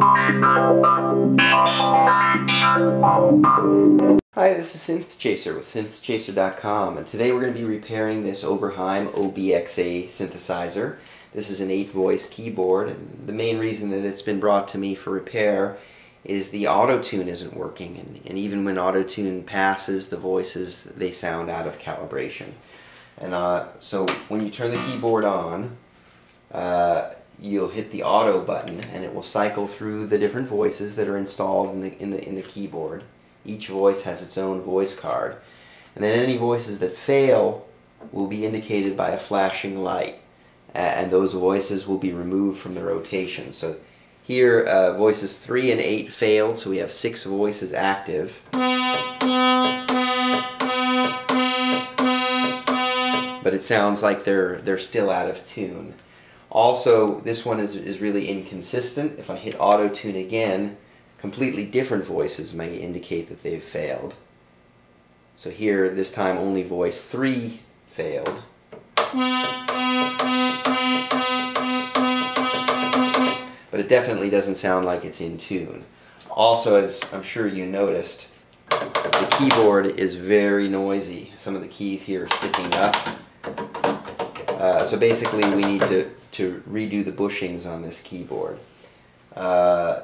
Hi, this is Synthchaser with synthchaser.com and today we're going to be repairing this Oberheim OB-Xa synthesizer. This is an 8-voice keyboard and the main reason that it's been brought to me for repair is the auto-tune isn't working and, and even when auto-tune passes the voices they sound out of calibration. And uh, so when you turn the keyboard on uh, you'll hit the auto button and it will cycle through the different voices that are installed in the, in the, in the keyboard. Each voice has its own voice card. And then any voices that fail will be indicated by a flashing light. And those voices will be removed from the rotation. So here uh, voices 3 and 8 failed, so we have 6 voices active. But it sounds like they're, they're still out of tune. Also, this one is, is really inconsistent. If I hit auto tune again, completely different voices may indicate that they've failed. So here, this time only voice 3 failed. But it definitely doesn't sound like it's in tune. Also, as I'm sure you noticed, the keyboard is very noisy. Some of the keys here are sticking up. Uh, so basically we need to to redo the bushings on this keyboard. Uh,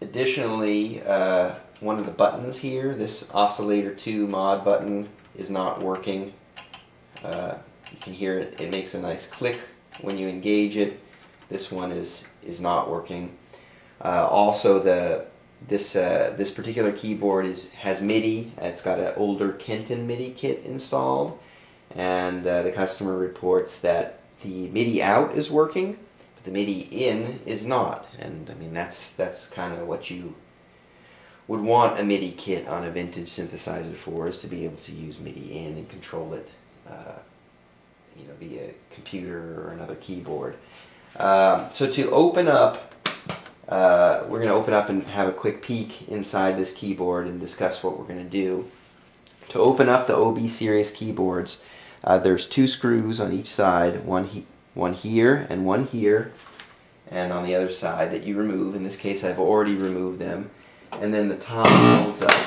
additionally, uh, one of the buttons here, this oscillator 2 mod button is not working. Uh, you can hear it, it makes a nice click when you engage it. This one is, is not working. Uh, also, the this uh, this particular keyboard is has MIDI. It's got an older Kenton MIDI kit installed, and uh, the customer reports that the MIDI out is working, but the MIDI in is not. And I mean, that's, that's kind of what you would want a MIDI kit on a vintage synthesizer for, is to be able to use MIDI in and control it, uh, you know, via computer or another keyboard. Um, so to open up, uh, we're going to open up and have a quick peek inside this keyboard and discuss what we're going to do. To open up the OB series keyboards, uh, there's two screws on each side, one, he one here and one here, and on the other side that you remove. In this case, I've already removed them. And then the top folds up,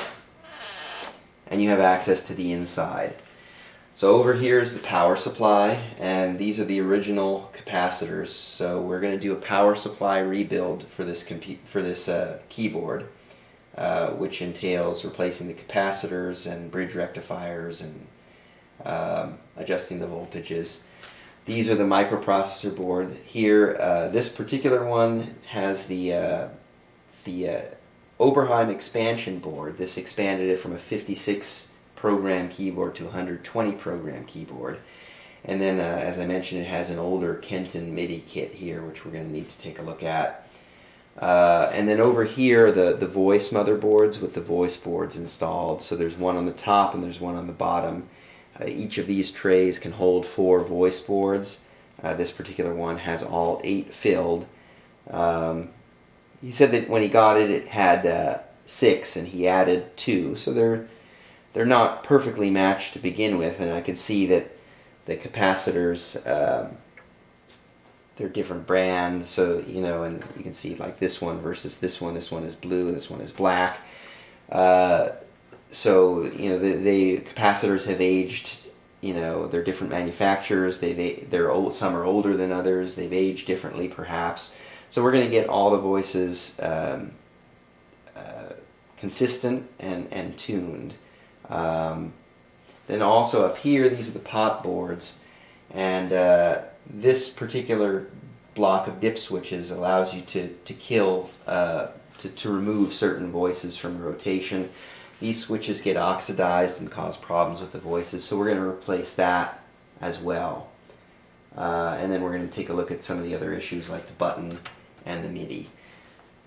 and you have access to the inside. So over here is the power supply, and these are the original capacitors. So we're going to do a power supply rebuild for this for this uh, keyboard, uh, which entails replacing the capacitors and bridge rectifiers and um, adjusting the voltages. These are the microprocessor board. Here, uh, this particular one has the, uh, the uh, Oberheim expansion board. This expanded it from a 56 program keyboard to 120 program keyboard. And then, uh, as I mentioned, it has an older Kenton MIDI kit here, which we're going to need to take a look at. Uh, and then over here, the, the voice motherboards with the voice boards installed. So there's one on the top and there's one on the bottom. Uh, each of these trays can hold four voice boards. Uh, this particular one has all eight filled. Um, he said that when he got it, it had uh, six, and he added two. So they're they're not perfectly matched to begin with, and I could see that the capacitors um, they're different brands. So you know, and you can see like this one versus this one. This one is blue, this one is black. Uh, so you know the, the capacitors have aged you know they're different manufacturers they've they're old some are older than others they've aged differently perhaps. So we're going to get all the voices um, uh, consistent and and tuned. Um, then also up here these are the pot boards and uh, this particular block of dip switches allows you to to kill uh, to, to remove certain voices from rotation these switches get oxidized and cause problems with the voices, so we're going to replace that as well. Uh, and then we're going to take a look at some of the other issues like the button and the MIDI.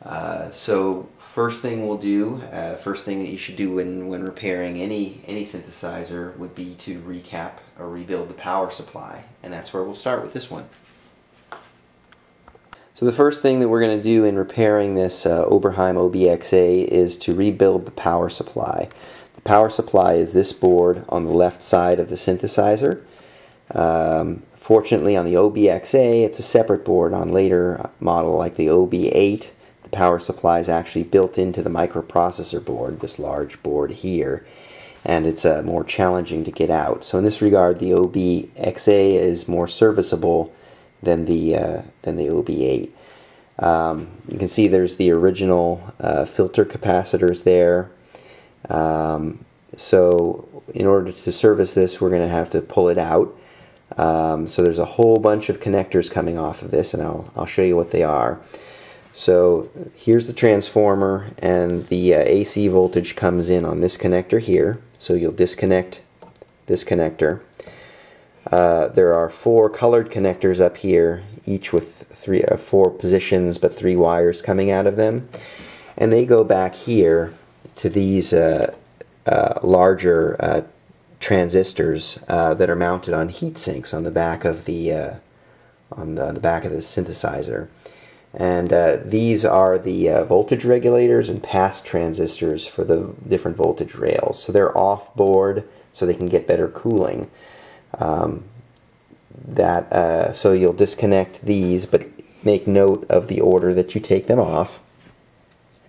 Uh, so first thing we'll do, uh, first thing that you should do when, when repairing any, any synthesizer would be to recap or rebuild the power supply. And that's where we'll start with this one. So the first thing that we're going to do in repairing this uh, Oberheim OB-Xa is to rebuild the power supply. The power supply is this board on the left side of the synthesizer. Um, Fortunately on the OB-Xa it's a separate board. On later model like the OB-8 the power supply is actually built into the microprocessor board, this large board here and it's uh, more challenging to get out. So in this regard, the OB-Xa is more serviceable than the uh, than the OB-8. Um, you can see there's the original uh, filter capacitors there. Um, so in order to service this, we're going to have to pull it out. Um, so there's a whole bunch of connectors coming off of this, and I'll, I'll show you what they are. So here's the transformer, and the uh, AC voltage comes in on this connector here. So you'll disconnect this connector. Uh, there are four colored connectors up here, each with three, uh, four positions, but three wires coming out of them. And they go back here to these uh, uh larger uh, transistors that are mounted on heat sinks on the back of the on the, the, back of the synthesizer. And these are the voltage regulators and pass transistors for the different voltage rails. So they're off board so they can get better cooling. Um, that uh, So you'll disconnect these, but make note of the order that you take them off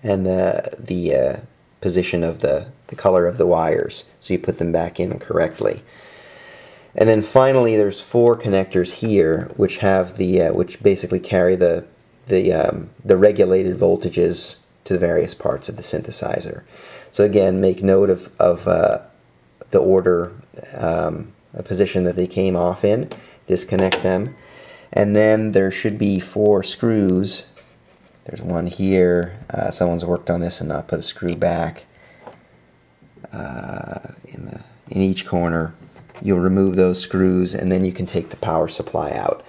and the, the uh, position of the, the color of the wires so you put them back in correctly. And then finally there's four connectors here which have the uh, which basically carry the the, um, the regulated voltages to the various parts of the synthesizer. So again, make note of, of uh, the order, um, position that they came off in, disconnect them, and then there should be four screws. There's one here. Uh, someone's worked on this and not put a screw back uh, in the in each corner. You'll remove those screws and then you can take the power supply out.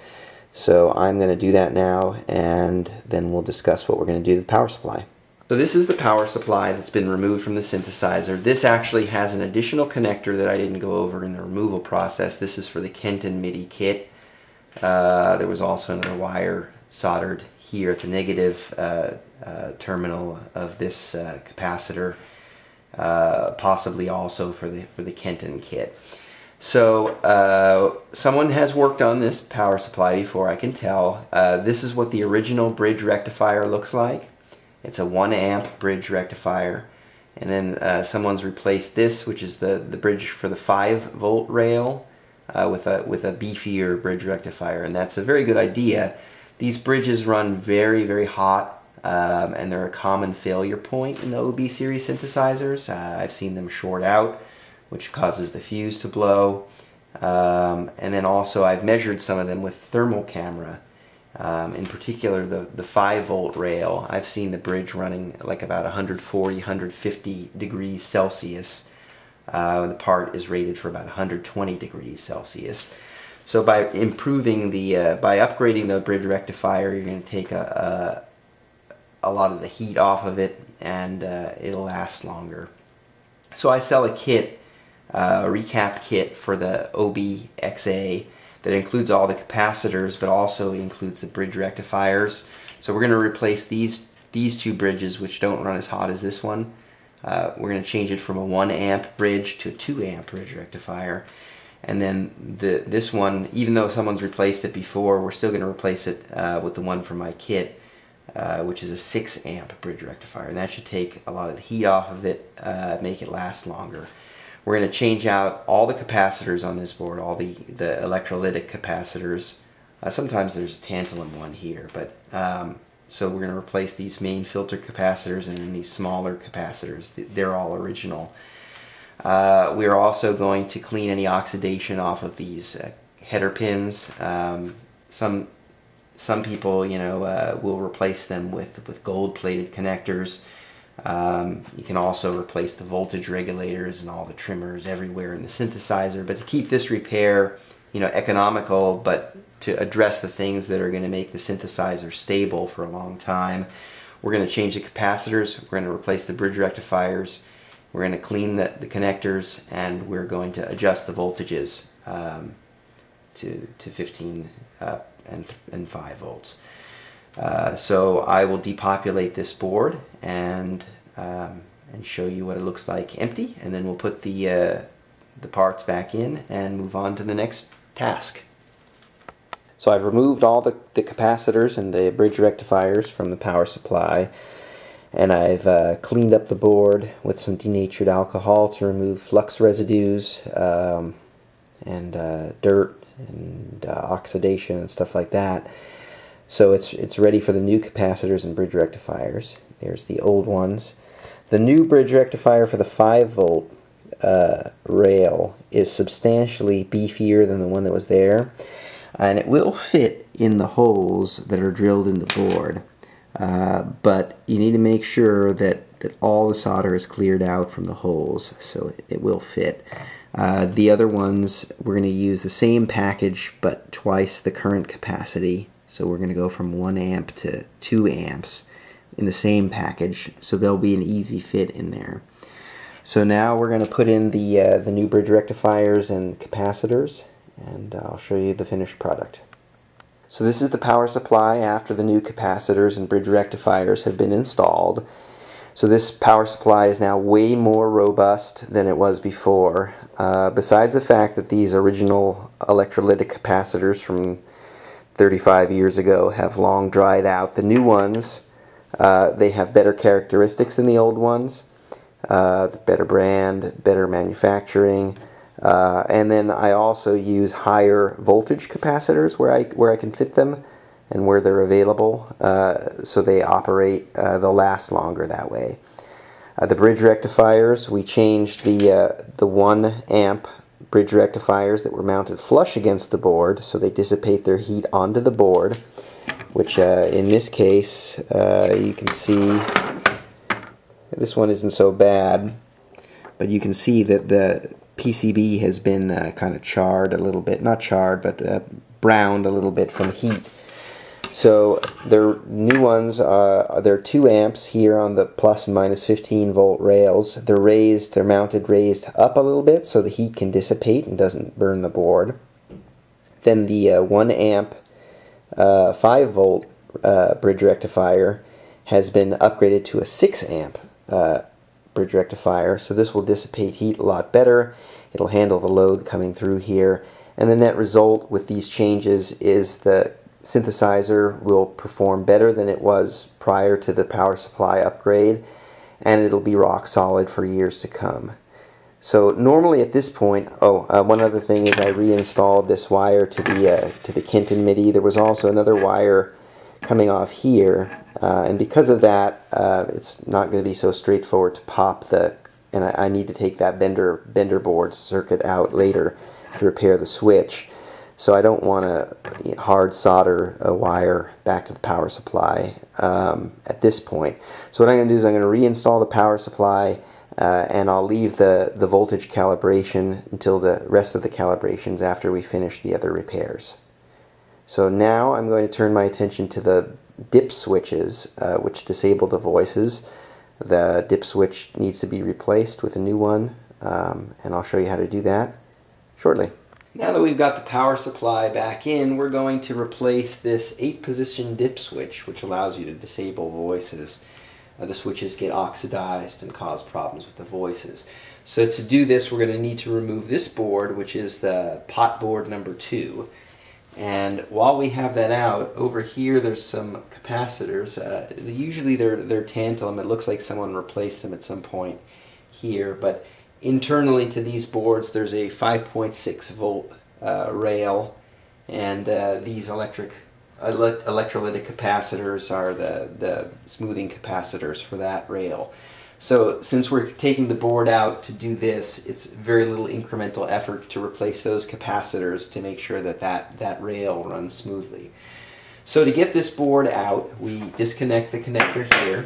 So I'm going to do that now and then we'll discuss what we're going to do to the power supply. So this is the power supply that's been removed from the synthesizer. This actually has an additional connector that I didn't go over in the removal process. This is for the Kenton MIDI kit. Uh, there was also another wire soldered here at the negative uh, uh, terminal of this uh, capacitor, uh, possibly also for the, for the Kenton kit. So uh, someone has worked on this power supply before, I can tell. Uh, this is what the original bridge rectifier looks like. It's a 1 amp bridge rectifier. And then uh, someone's replaced this, which is the, the bridge for the 5 volt rail, uh, with, a, with a beefier bridge rectifier. And that's a very good idea. These bridges run very, very hot, um, and they're a common failure point in the OB series synthesizers. Uh, I've seen them short out which causes the fuse to blow. Um, and then also I've measured some of them with thermal camera. Um, in particular, the, the 5 volt rail, I've seen the bridge running like about 140, 150 degrees Celsius. Uh, the part is rated for about 120 degrees Celsius. So by improving the, uh, by upgrading the bridge rectifier, you're going to take a, a, a, lot of the heat off of it and uh, it'll last longer. So I sell a kit uh, a recap kit for the OB-Xa that includes all the capacitors but also includes the bridge rectifiers. So we're going to replace these these two bridges which don't run as hot as this one. Uh, we're going to change it from a 1 amp bridge to a 2 amp bridge rectifier. And then the this one, even though someone's replaced it before, we're still going to replace it uh, with the one from my kit, uh, which is a 6 amp bridge rectifier. And that should take a lot of the heat off of it, uh, make it last longer. We're going to change out all the capacitors on this board, all the, the electrolytic capacitors. Uh, sometimes there's a tantalum one here, but um, so we're going to replace these main filter capacitors and then these smaller capacitors. They're all original. Uh, we're also going to clean any oxidation off of these uh, header pins. Um, some some people, you know, uh, will replace them with with gold-plated connectors. Um, you can also replace the voltage regulators and all the trimmers everywhere in the synthesizer. But to keep this repair, you know, economical, but to address the things that are going to make the synthesizer stable for a long time, we're going to change the capacitors. We're going to replace the bridge rectifiers. We're going to clean the, the connectors, and we're going to adjust the voltages um, to to 15 uh, and and 5 volts. Uh, so I will depopulate this board and um, and show you what it looks like empty and then we'll put the uh, the parts back in and move on to the next task. So I've removed all the, the capacitors and the bridge rectifiers from the power supply and I've uh, cleaned up the board with some denatured alcohol to remove flux residues um, and uh, dirt and uh, oxidation and stuff like that. So it's, it's ready for the new capacitors and bridge rectifiers. There's the old ones. The new bridge rectifier for the 5 volt uh, rail is substantially beefier than the one that was there and it will fit in the holes that are drilled in the board uh, but you need to make sure that, that all the solder is cleared out from the holes so it, it will fit. Uh, the other ones we're going to use the same package but twice the current capacity so we're going to go from 1 amp to 2 amps in the same package so they'll be an easy fit in there. So now we're going to put in the, uh, the new bridge rectifiers and capacitors and I'll show you the finished product. So this is the power supply after the new capacitors and bridge rectifiers have been installed. So this power supply is now way more robust than it was before. Uh, besides the fact that these original electrolytic capacitors from 35 years ago have long dried out, the new ones, uh, they have better characteristics than the old ones. Uh, better brand, better manufacturing, uh, and then I also use higher voltage capacitors where I, where I can fit them and where they're available uh, so they operate, uh, they'll last longer that way. Uh, the bridge rectifiers, we changed the, the 1 amp bridge rectifiers that were mounted flush against the board so they dissipate their heat onto the board which uh, in this case you can see this one isn't so bad but you can see that the PCB has been uh, kind of charred a little bit, not charred, but uh, browned a little bit from heat. So their new ones, uh, they're 2 amps here on the plus and minus 15 volt rails. They're raised, they're mounted raised up a little bit so the heat can dissipate and doesn't burn the board. Then the uh, 1 amp uh, 5 volt uh, bridge rectifier has been upgraded to a 6 amp uh, bridge rectifier. So this will dissipate heat a lot better. It'll handle the load coming through here. And the net result with these changes is the synthesizer will perform better than it was prior to the power supply upgrade and it'll be rock solid for years to come. So normally at this point, oh, uh, one other thing is I reinstalled this wire to the uh, to the Kenton MIDI. There was also another wire coming off here uh, and because of that, uh, it's not going to be so straightforward to pop the, and I, I, need to take that bender, bender board circuit out later to repair the switch. So I don't want to hard solder a wire back to the power supply um, at this point. So what I'm going to do is I'm going to reinstall the power supply uh, and I'll leave the, the voltage calibration until the rest of the calibrations after we finish the other repairs. So now I'm going to turn my attention to the dip switches, uh, which disable the voices. The dip switch needs to be replaced with a new one, um, and I'll show you how to do that shortly. Now that we've got the power supply back in, we're going to replace this 8-position dip switch, which allows you to disable voices. Uh, the switches get oxidized and cause problems with the voices. So to do this, we're going to need to remove this board, which is the pot board number 2. And while we have that out, over here there's some capacitors. Uh, usually they're, they're tantalum. It looks like someone replaced them at some point here. But internally to these boards there's a 5.6 volt uh, rail. And uh, these electric ele electrolytic capacitors are the, the smoothing capacitors for that rail. So since we're taking the board out to do this, it's very little incremental effort to replace those capacitors to make sure that that, that rail runs smoothly. So to get this board out, we disconnect the connector here.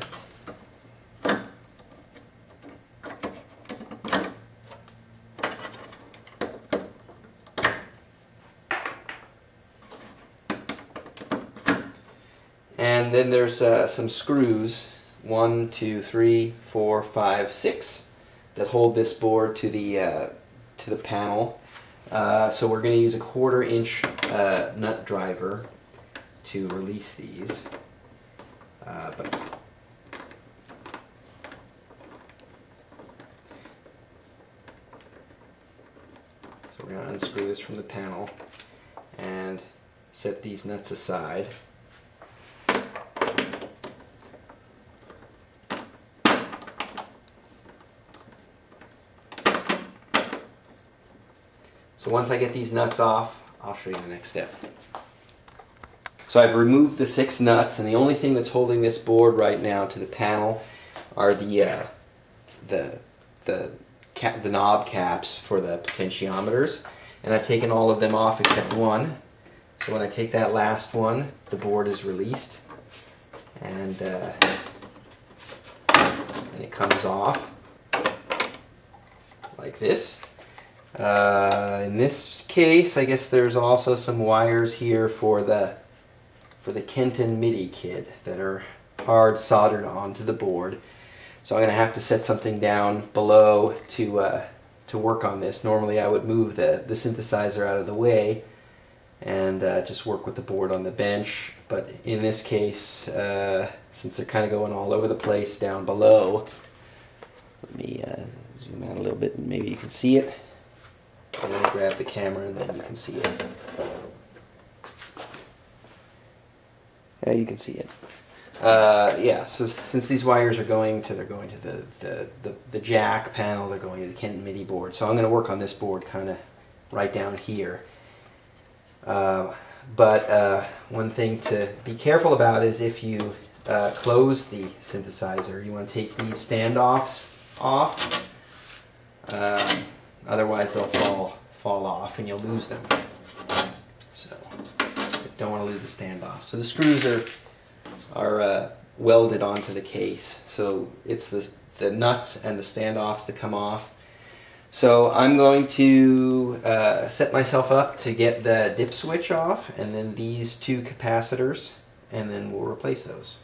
And then there's uh, some screws one, two, three, four, five, six that hold this board to the uh, to the panel. Uh, so we're going to use a quarter inch uh, nut driver to release these. Uh, but so we're going to unscrew this from the panel and set these nuts aside. So once I get these nuts off, I'll show you the next step. So I've removed the six nuts and the only thing that's holding this board right now to the panel are the uh, the the cap, the knob caps for the potentiometers. And I've taken all of them off except one. So when I take that last one the board is released. And, uh, and it comes off like this uh, in this case I guess there's also some wires here for the for the Kenton MIDI kit that are hard soldered onto the board so I'm going to have to set something down below to, uh, to work on this. Normally I would move the, the synthesizer out of the way and uh, just work with the board on the bench. But in this case, uh, since they're kind of going all over the place down below, let me uh, zoom out a little bit and maybe you can see it. I'm going to grab the camera and then you can see it. Yeah, you can see it. Uh, yeah, so since these wires are going to, they're going to the, the, the, the, jack panel, they're going to the Kenton MIDI board. So I'm going to work on this board kind of right down here. Uh, but uh, one thing to be careful about is if you uh, close the synthesizer, you want to take these standoffs off. Um, otherwise they'll fall, fall off and you'll lose them. So don't want to lose the standoff. So the screws are are uh, welded onto the case. So it's the, the nuts and the standoffs that come off. So I'm going to uh, set myself up to get the dip switch off and then these two capacitors and then we'll replace those.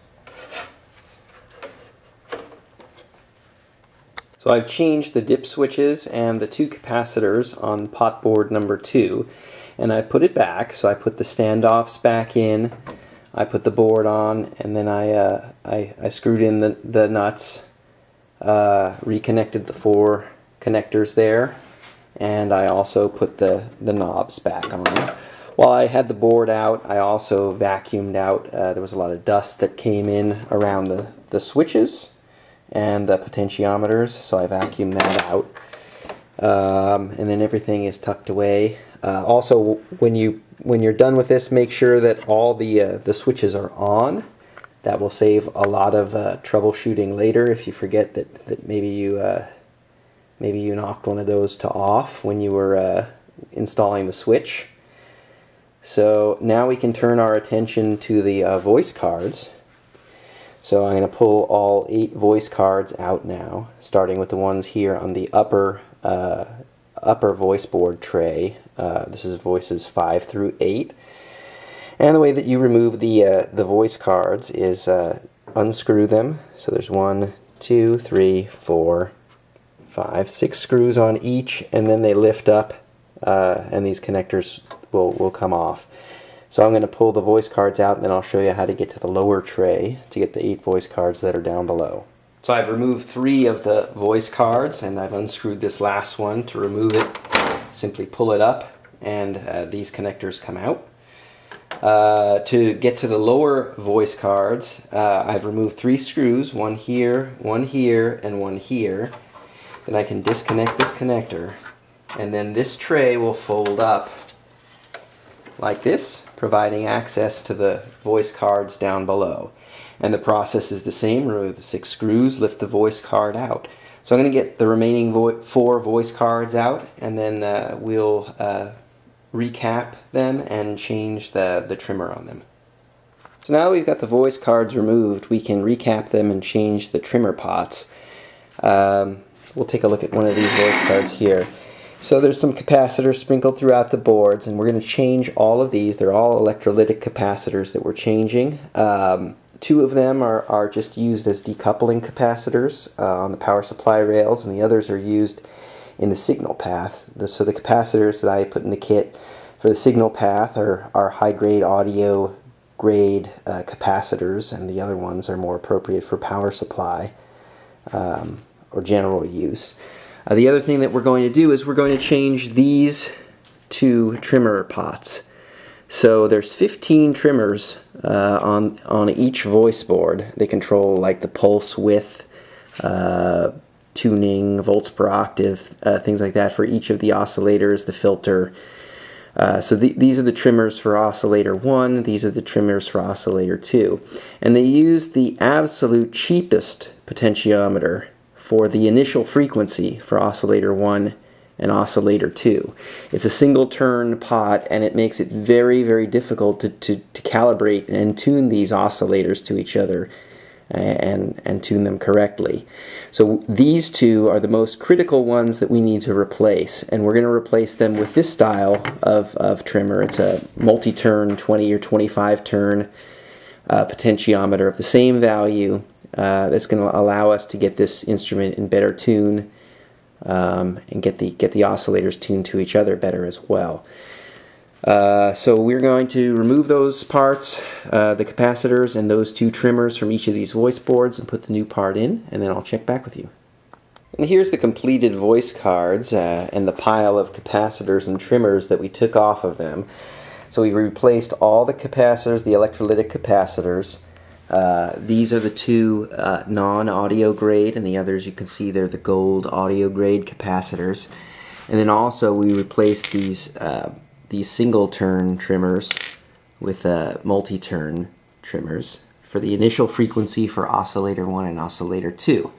So I've changed the dip switches and the two capacitors on pot board number two and I put it back so I put the standoffs back in I put the board on and then I, uh, I, I, screwed in the, the nuts, uh, reconnected the four connectors there, and I also put the, the knobs back on. While I had the board out, I also vacuumed out, uh, there was a lot of dust that came in around the, the switches and the potentiometers, so I vacuumed that out. Um, and then everything is tucked away. Uh, also, when you when you're done with this, make sure that all the, uh, the switches are on. That will save a lot of uh, troubleshooting later if you forget that, that maybe you uh, maybe you knocked one of those to off when you were uh, installing the switch. So now we can turn our attention to the uh, voice cards. So I'm going to pull all eight voice cards out now, starting with the ones here on the upper uh, upper voice board tray. Uh, this is voices 5 through 8. And the way that you remove the, uh, the voice cards is uh, unscrew them. So there's one, two, three, four, five, six screws on each, and then they lift up, uh, and these connectors will, will come off. So I'm going to pull the voice cards out, and then I'll show you how to get to the lower tray to get the eight voice cards that are down below. So I've removed three of the voice cards and I've unscrewed this last one to remove it. Simply pull it up and uh, these connectors come out. Uh, to get to the lower voice cards, uh, I've removed three screws, one here, one here, and one here. Then I can disconnect this connector and then this tray will fold up like this, providing access to the voice cards down below. And the process is the same. Remove the six screws, lift the voice card out. So I'm going to get the remaining vo four voice cards out and then uh, we'll uh, recap them and change the, the trimmer on them. So now we've got the voice cards removed, we can recap them and change the trimmer pots. Um, we'll take a look at one of these voice cards here. So there's some capacitors sprinkled throughout the boards and we're going to change all of these. They're all electrolytic capacitors that we're changing. Um, Two of them are, are just used as decoupling capacitors uh, on the power supply rails, and the others are used in the signal path. The, so the capacitors that I put in the kit for the signal path are, are high-grade audio grade uh, capacitors, and the other ones are more appropriate for power supply um, or general use. Uh, the other thing that we're going to do is we're going to change these two trimmer pots. So there's 15 trimmers uh, on on each voice board. They control like the pulse width, uh, tuning, volts per octave, uh, things like that for each of the oscillators, the filter. Uh, so the, these are the trimmers for oscillator 1, these are the trimmers for oscillator 2. And they use the absolute cheapest potentiometer for the initial frequency for oscillator 1 and oscillator 2. It's a single turn pot and it makes it very, very difficult to, to, to calibrate and tune these oscillators to each other and, and tune them correctly. So these two are the most critical ones that we need to replace and we're going to replace them with this style of, of trimmer. It's a multi-turn 20 or 25 turn uh, potentiometer of the same value uh, that's going to allow us to get this instrument in better tune um, and get the get the oscillators tuned to each other better as well. Uh, so we're going to remove those parts, uh, the capacitors and those two trimmers from each of these voice boards and put the new part in and then I'll check back with you. And here's the completed voice cards uh, and the pile of capacitors and trimmers that we took off of them. So we replaced all the capacitors, the electrolytic capacitors, uh, these are the two uh, non-audio grade and the others you can see they're the gold audio grade capacitors. And then also we replaced these uh, these single turn trimmers with uh, multi-turn trimmers for the initial frequency for oscillator 1 and oscillator 2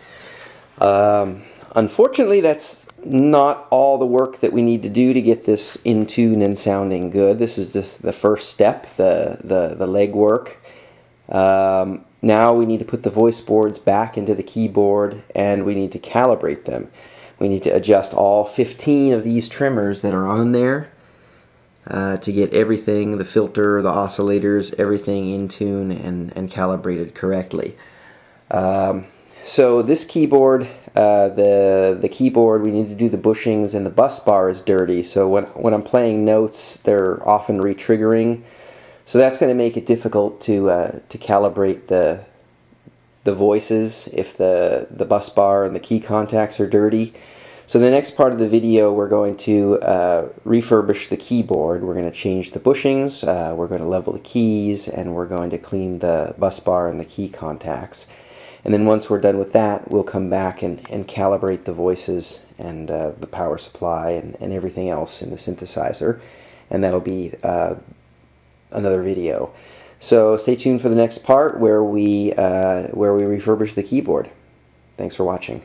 um, unfortunately that's not all the work that we need to do to get this in tune and sounding good. This is just the first step the the, the leg work um, now we need to put the voice boards back into the keyboard and we need to calibrate them. We need to adjust all 15 of these trimmers that are on there uh, to get everything, the filter, the oscillators, everything in tune and, and calibrated correctly. Um, so this keyboard, uh, the the keyboard, we need to do the bushings and the bus bar is dirty. So when, when I'm playing notes, they're often re-triggering. So that's going to make it difficult to uh, to calibrate the the voices if the the bus bar and the key contacts are dirty. So the next part of the video we're going to uh, refurbish the keyboard. We're going to change the bushings, uh, we're going to level the keys, and we're going to clean the bus bar and the key contacts. And then once we're done with that, we'll come back and, and calibrate the voices and uh, the power supply and, and everything else in the synthesizer. And that'll be uh, another video. So stay tuned for the next part where we uh, where we refurbish the keyboard. Thanks for watching.